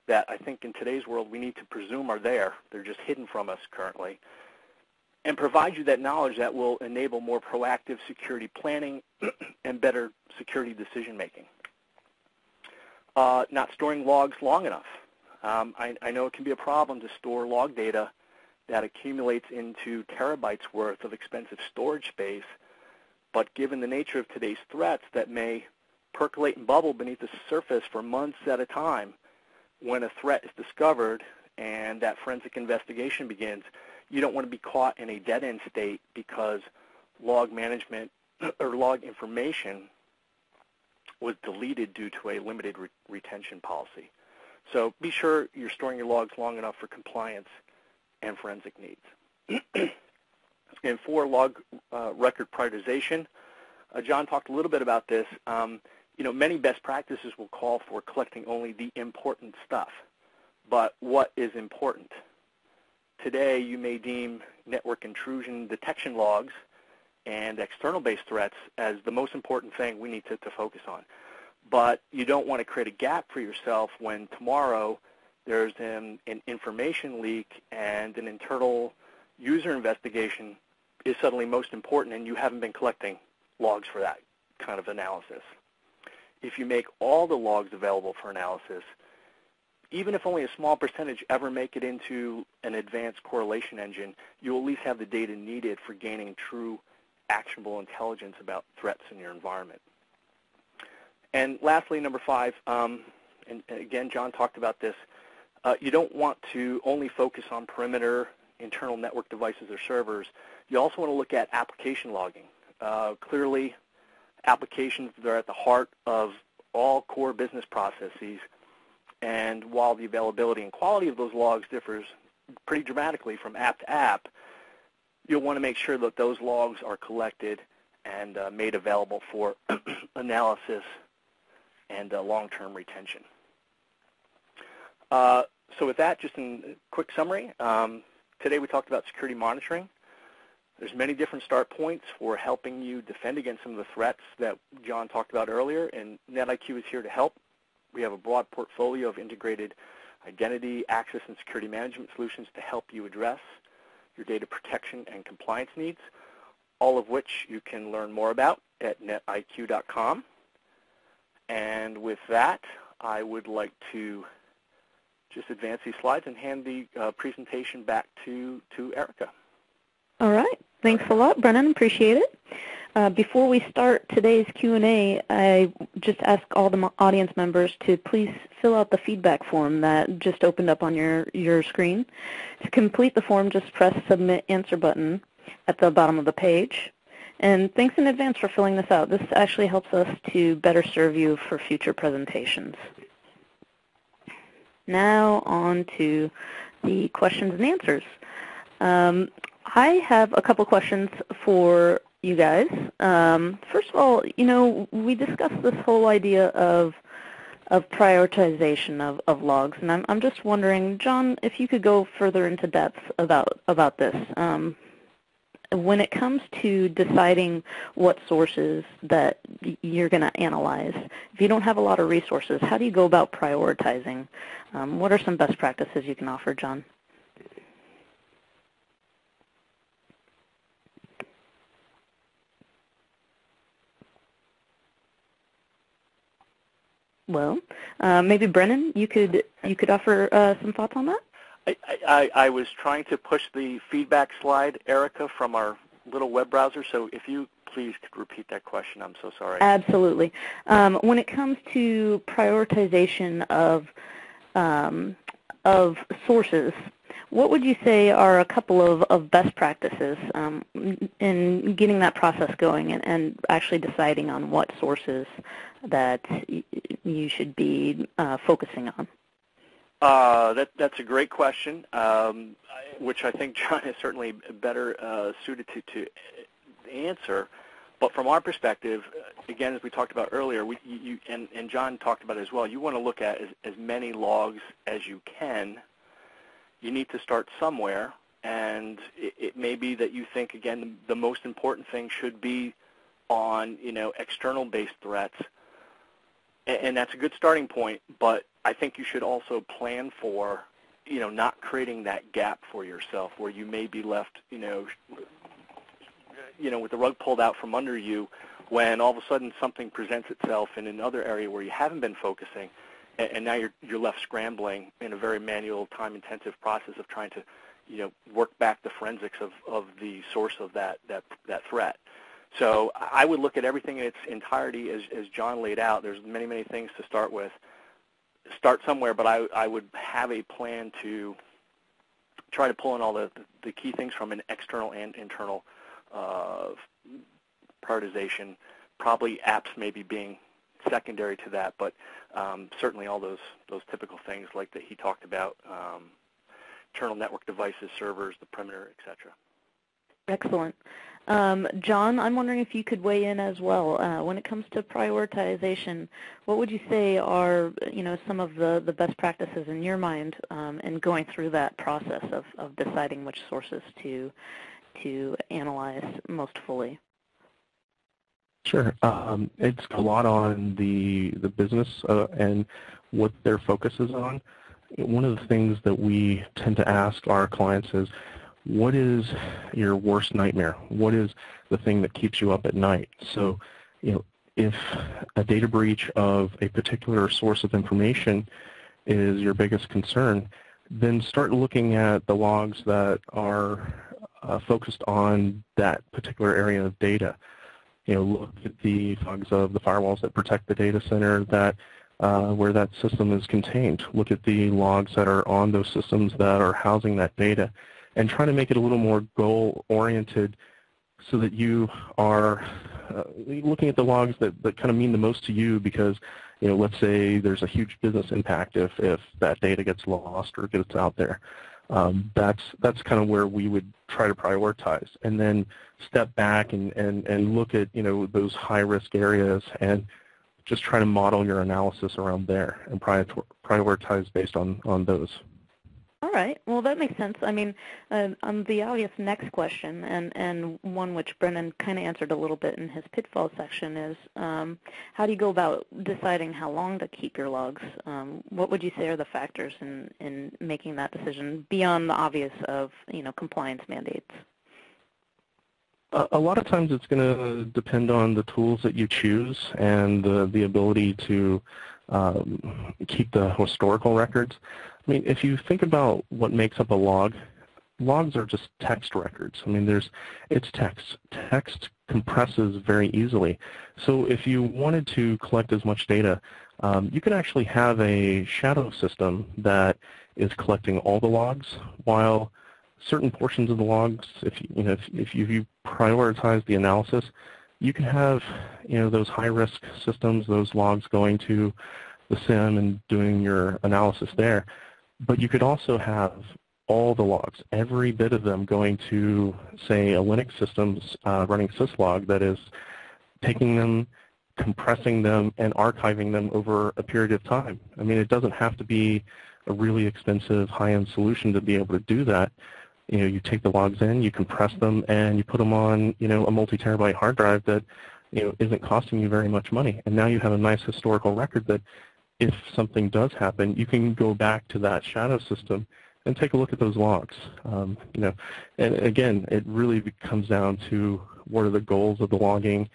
that I think in today's world we need to presume are there. They're just hidden from us currently. And provide you that knowledge that will enable more proactive security planning and better security decision making. Uh, not storing logs long enough. Um, I, I know it can be a problem to store log data that accumulates into terabytes worth of expensive storage space, but given the nature of today's threats that may percolate and bubble beneath the surface for months at a time, when a threat is discovered and that forensic investigation begins, you don't want to be caught in a dead-end state because log management or log information was deleted due to a limited re retention policy. So be sure you're storing your logs long enough for compliance and forensic needs. and for log uh, record prioritization, uh, John talked a little bit about this. Um, you know, many best practices will call for collecting only the important stuff. But what is important? Today, you may deem network intrusion detection logs and external-based threats as the most important thing we need to, to focus on but you don't want to create a gap for yourself when tomorrow there's an, an information leak and an internal user investigation is suddenly most important and you haven't been collecting logs for that kind of analysis. If you make all the logs available for analysis, even if only a small percentage ever make it into an advanced correlation engine, you will at least have the data needed for gaining true actionable intelligence about threats in your environment. And lastly, number five, um, and again, John talked about this, uh, you don't want to only focus on perimeter internal network devices or servers. You also want to look at application logging. Uh, clearly, applications that are at the heart of all core business processes, and while the availability and quality of those logs differs pretty dramatically from app to app, you'll want to make sure that those logs are collected and uh, made available for analysis and uh, long-term retention. Uh, so with that, just in quick summary, um, today we talked about security monitoring. There's many different start points for helping you defend against some of the threats that John talked about earlier, and NetIQ is here to help. We have a broad portfolio of integrated identity, access, and security management solutions to help you address your data protection and compliance needs, all of which you can learn more about at netiq.com. And with that, I would like to just advance these slides and hand the uh, presentation back to, to Ericka. All right. Thanks a lot, Brennan. Appreciate it. Uh, before we start today's Q&A, I just ask all the audience members to please fill out the feedback form that just opened up on your, your screen. To complete the form, just press Submit Answer button at the bottom of the page. And thanks in advance for filling this out. This actually helps us to better serve you for future presentations. Now on to the questions and answers. Um, I have a couple questions for you guys. Um, first of all, you know, we discussed this whole idea of of prioritization of, of logs, and I'm, I'm just wondering, John, if you could go further into depth about about this. Um, when it comes to deciding what sources that you're going to analyze, if you don't have a lot of resources, how do you go about prioritizing? Um, what are some best practices you can offer, John? Well, uh, maybe Brennan, you could you could offer uh, some thoughts on that. I, I, was trying to push the feedback slide, Ericka, from our little web browser. So if you please could repeat that question, I'm so sorry. Absolutely. Um, when it comes to prioritization of um, of sources, what would you say are a couple of, of best practices um, in getting that process going and, and actually deciding on what sources that you should be uh, focusing on? Uh, that, that's a great question, um, which I think John is certainly better uh, suited to, to answer. But from our perspective, again, as we talked about earlier, we, you, and, and John talked about it as well, you want to look at as, as many logs as you can. You need to start somewhere, and it, it may be that you think, again, the, the most important thing should be on, you know, external-based threats and that's a good starting point. But I think you should also plan for, you know, not creating that gap for yourself where you may be left, you know, you know, with the rug pulled out from under you when all of a sudden something presents itself in another area where you haven't been focusing, and, and now you're you're left scrambling in a very manual, time-intensive process of trying to, you know, work back the forensics of of the source of that that that threat. So I would look at everything in its entirety as, as John laid out. There's many, many things to start with. Start somewhere, but I, I would have a plan to try to pull in all the, the key things from an external and internal uh, prioritization. Probably apps maybe being secondary to that, but um, certainly all those, those typical things like that he talked about, um, internal network devices, servers, the perimeter, et cetera. Excellent. Um, John, I'm wondering if you could weigh in as well. Uh, when it comes to prioritization, what would you say are you know some of the, the best practices in your mind um, in going through that process of, of deciding which sources to to analyze most fully? Sure. Um, it's a lot on the the business uh, and what their focus is on. One of the things that we tend to ask our clients is, what is your worst nightmare? What is the thing that keeps you up at night? So, you know, if a data breach of a particular source of information is your biggest concern, then start looking at the logs that are uh, focused on that particular area of data. You know, look at the logs of the firewalls that protect the data center that uh, where that system is contained. Look at the logs that are on those systems that are housing that data and trying to make it a little more goal-oriented so that you are uh, looking at the logs that, that kind of mean the most to you because, you know, let's say there's a huge business impact if, if that data gets lost or gets out there. Um, that's that's kind of where we would try to prioritize and then step back and, and, and look at you know those high risk areas and just try to model your analysis around there and prioritize based on, on those. All right. Well, that makes sense. I mean, uh, on the obvious next question, and, and one which Brennan kind of answered a little bit in his pitfall section, is um, how do you go about deciding how long to keep your logs? Um, what would you say are the factors in, in making that decision beyond the obvious of you know compliance mandates? A lot of times it's going to depend on the tools that you choose and the, the ability to um, keep the historical records. I mean, if you think about what makes up a log, logs are just text records. I mean, there's it's text. Text compresses very easily. So if you wanted to collect as much data, um, you could actually have a shadow system that is collecting all the logs, while certain portions of the logs, if you, you know, if, if you, if you prioritize the analysis, you can have you know those high-risk systems, those logs going to the SIEM and doing your analysis there. But you could also have all the logs, every bit of them going to, say, a Linux system uh, running syslog that is taking them, compressing them, and archiving them over a period of time. I mean, it doesn't have to be a really expensive high-end solution to be able to do that. You know, you take the logs in, you compress them, and you put them on, you know, a multi-terabyte hard drive that, you know, isn't costing you very much money. And now you have a nice historical record that if something does happen, you can go back to that shadow system and take a look at those logs. Um, you know, and again, it really comes down to what are the goals of the logging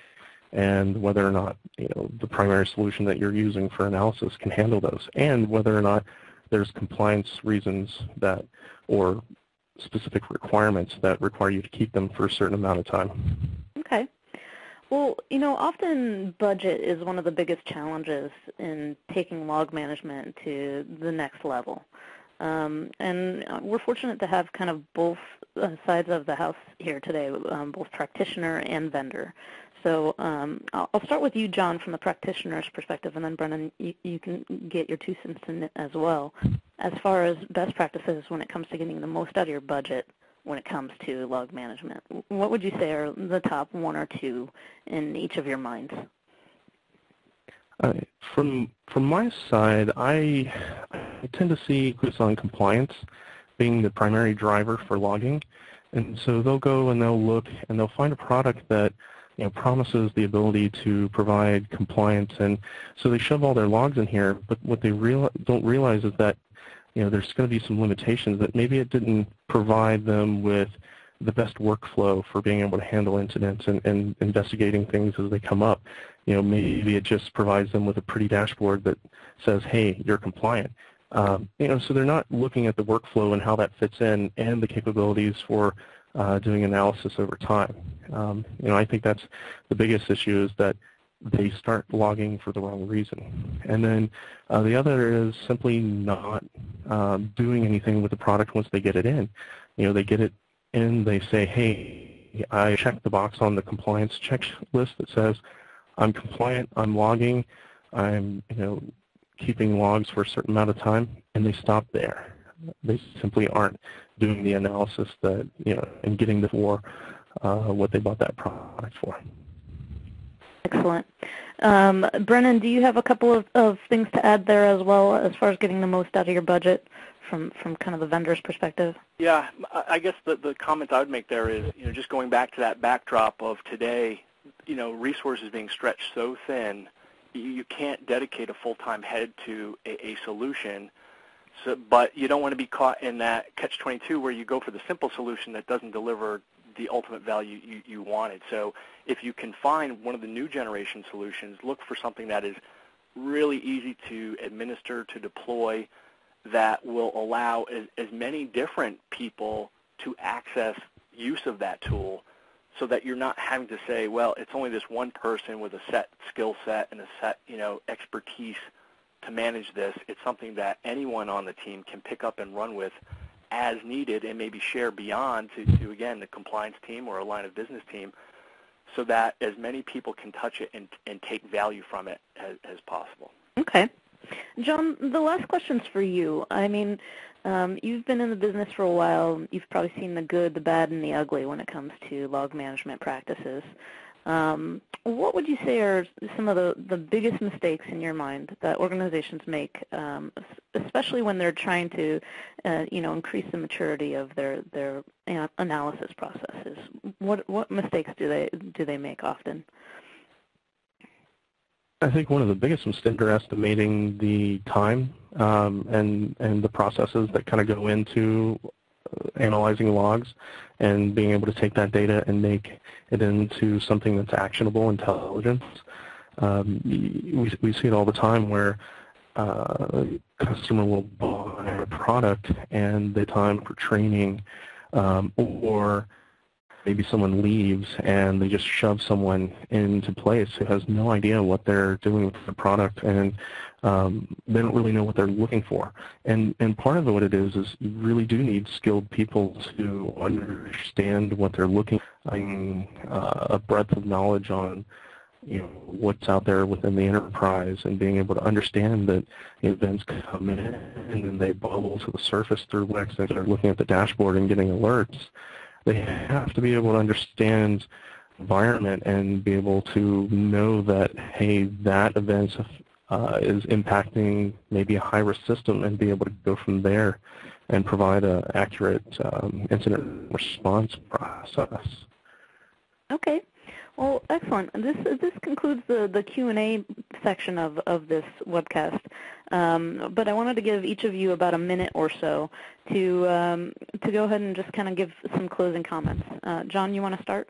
and whether or not you know the primary solution that you're using for analysis can handle those, and whether or not there's compliance reasons that or specific requirements that require you to keep them for a certain amount of time. Okay. Well, you know, often budget is one of the biggest challenges in taking log management to the next level. Um, and uh, we're fortunate to have kind of both uh, sides of the house here today, um, both practitioner and vendor. So um, I'll start with you, John, from the practitioner's perspective, and then Brennan, you, you, can get your two cents in as well. As far as best practices when it comes to getting the most out of your budget when it comes to log management, what would you say are the top one or two in each of your minds? Uh, from from my side, I, I tend to see focus compliance being the primary driver for logging, and so they'll go and they'll look and they'll find a product that you know, promises the ability to provide compliance, and so they shove all their logs in here. But what they real, don't realize is that you know there's going to be some limitations that maybe it didn't provide them with the best workflow for being able to handle incidents and, and investigating things as they come up. You know, maybe it just provides them with a pretty dashboard that says, "Hey, you're compliant." Um, you know, so they're not looking at the workflow and how that fits in and the capabilities for uh, doing analysis over time. Um, you know, I think that's the biggest issue is that they start logging for the wrong reason. And then uh, the other is simply not um, doing anything with the product once they get it in. You know, they get it in, they say, hey, I checked the box on the compliance checklist that says I'm compliant, I'm logging, I'm, you know, keeping logs for a certain amount of time, and they stop there. They simply aren't doing the analysis that, you know, and getting the for uh, what they bought that product for. Excellent. Um, Brennan, do you have a couple of, of things to add there as well as far as getting the most out of your budget from, from kind of the vendor's perspective? Yeah, I guess the, the comment I would make there is, you know, just going back to that backdrop of today, you know, resources being stretched so thin, you, you can't dedicate a full-time head to a, a solution so, but you don't want to be caught in that catch-22 where you go for the simple solution that doesn't deliver the ultimate value you, you wanted. So if you can find one of the new generation solutions, look for something that is really easy to administer, to deploy, that will allow as, as many different people to access use of that tool so that you're not having to say, well, it's only this one person with a set skill set and a set, you know, expertise to manage this. It's something that anyone on the team can pick up and run with as needed and maybe share beyond to, to again, the compliance team or a line of business team so that as many people can touch it and, and take value from it as, as possible. Okay. John, the last question's for you. I mean, um, you've been in the business for a while. You've probably seen the good, the bad, and the ugly when it comes to log management practices. Um, what would you say are some of the, the biggest mistakes in your mind that organizations make, um, especially when they're trying to, uh, you know, increase the maturity of their their analysis processes? What what mistakes do they do they make often? I think one of the biggest mistakes is underestimating the time um, and and the processes that kind of go into analyzing logs and being able to take that data and make it into something that's actionable intelligence. Um, we, we see it all the time where uh, a customer will buy a product and the time for training um, or maybe someone leaves and they just shove someone into place who has no idea what they're doing with the product and um, they don't really know what they're looking for. And and part of what it is is you really do need skilled people to understand what they're looking. For. I mean, uh, a breadth of knowledge on you know, what's out there within the enterprise and being able to understand that events come in and then they bubble to the surface through Wix and they're looking at the dashboard and getting alerts. They have to be able to understand environment and be able to know that, hey, that event uh, is impacting maybe a high-risk system and be able to go from there and provide an accurate um, incident response process. Okay. Well, excellent. This this concludes the the Q and A section of of this webcast. Um, but I wanted to give each of you about a minute or so to um, to go ahead and just kind of give some closing comments. Uh, John, you want to start?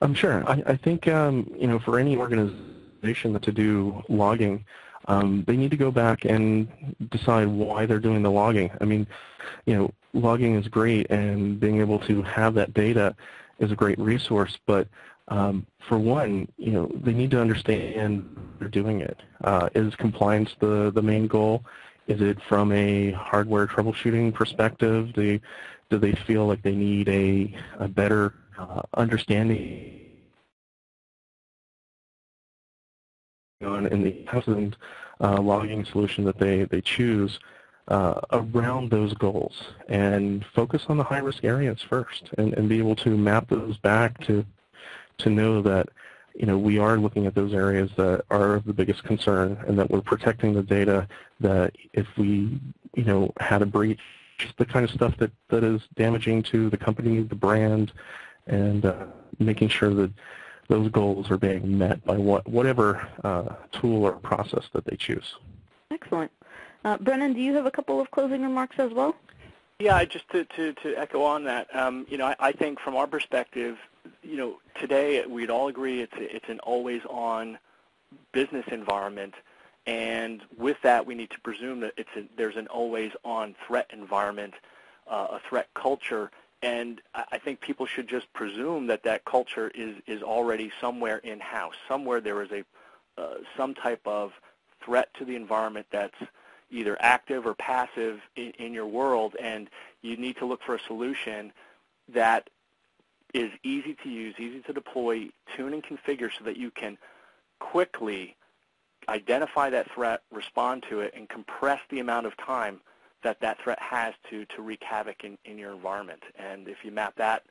I'm um, sure. I, I think um, you know for any organization to do logging, um, they need to go back and decide why they're doing the logging. I mean, you know, logging is great, and being able to have that data is a great resource. But um, for one, you know, they need to understand they're doing it. Uh, is compliance the the main goal? Is it from a hardware troubleshooting perspective? Do, do they feel like they need a, a better uh, understanding in the thousand uh, logging solution that they, they choose uh, around those goals and focus on the high-risk areas first and, and be able to map those back to, to know that you know, we are looking at those areas that are the biggest concern and that we're protecting the data that if we, you know, had a breach, the kind of stuff that, that is damaging to the company, the brand, and uh, making sure that those goals are being met by what, whatever uh, tool or process that they choose. Excellent. Uh, Brennan, do you have a couple of closing remarks as well? Yeah, just to, to, to echo on that, um, you know, I, I, think from our perspective, you know, today we'd all agree it's, a, it's an always-on business environment, and with that we need to presume that it's a, there's an always-on threat environment, uh, a threat culture, and I think people should just presume that that culture is, is already somewhere in-house. Somewhere there is a uh, some type of threat to the environment that's either active or passive in, in your world, and you need to look for a solution that is easy to use, easy to deploy, tune and configure so that you can quickly identify that threat, respond to it, and compress the amount of time that that threat has to, to wreak havoc in, in your environment. And if you map that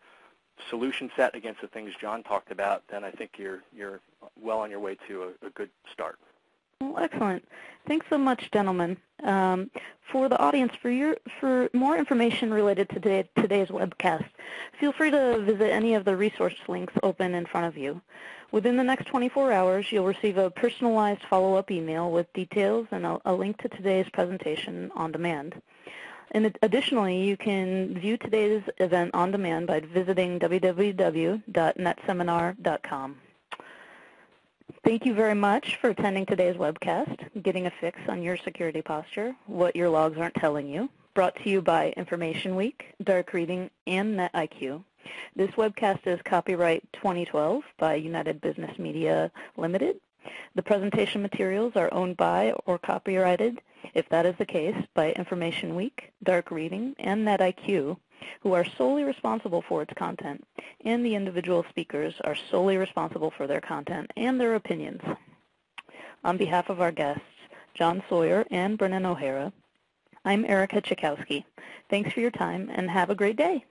solution set against the things John talked about, then I think you're, you're well on your way to a, a good start. Well, excellent. Thanks so much, gentlemen. Um, for the audience, for your for more information related to today, today's webcast, feel free to visit any of the resource links open in front of you. Within the next 24 hours, you'll receive a personalized follow-up email with details and a, a link to today's presentation on demand. And additionally, you can view today's event on demand by visiting www.netseminar.com. Thank you very much for attending today's webcast, Getting a Fix on Your Security Posture, What Your Logs Aren't Telling You, brought to you by InformationWeek, Dark Reading, and NetIQ. This webcast is copyright 2012 by United Business Media Limited. The presentation materials are owned by or copyrighted, if that is the case, by InformationWeek, Dark Reading, and NetIQ, who are solely responsible for its content, and the individual speakers are solely responsible for their content and their opinions. On behalf of our guests, John Sawyer and Brennan O'Hara, I'm Ericka Chickowski. Thanks for your time and have a great day.